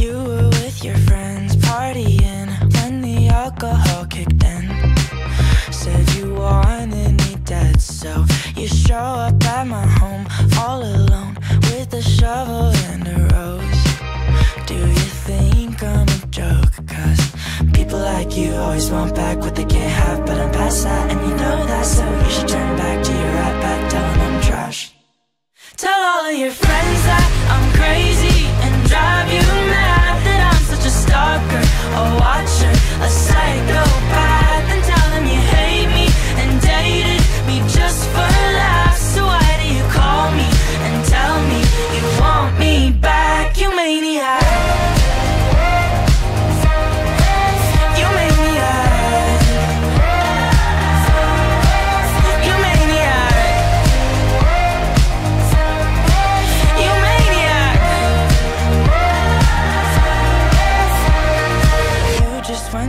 You were with your friends partying when the alcohol kicked in. Said you wanted me dead, so you show up at my home all alone with a shovel and a rose. Do you think I'm a joke? Cause people like you always want back what they can't have, but I'm past that, and you know that, so you should turn back to your right back, tell 'em I'm trash. Tell all of your friends that I'm crazy and drive you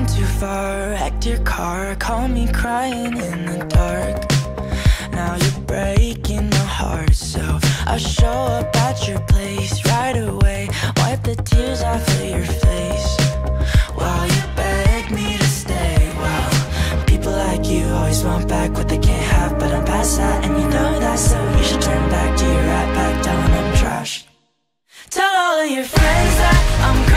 Went too far, wrecked your car, call me crying in the dark. Now you're breaking my heart, so I'll show up at your place right away, wipe the tears off of your face. While you beg me to stay, well, people like you always want back what they can't have, but I'm past that, and you know that, so you should turn back to your right back, down I'm trash. Tell all of your friends that I'm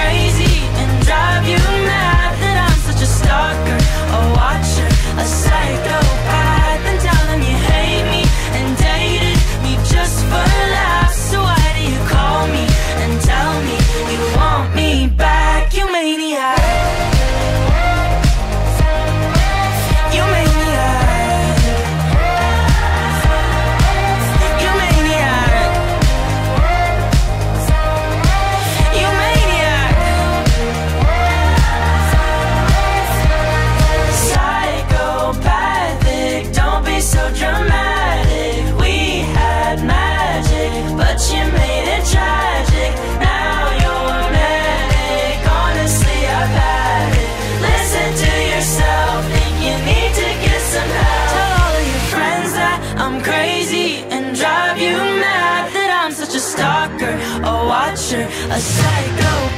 stalker, a watcher, a psycho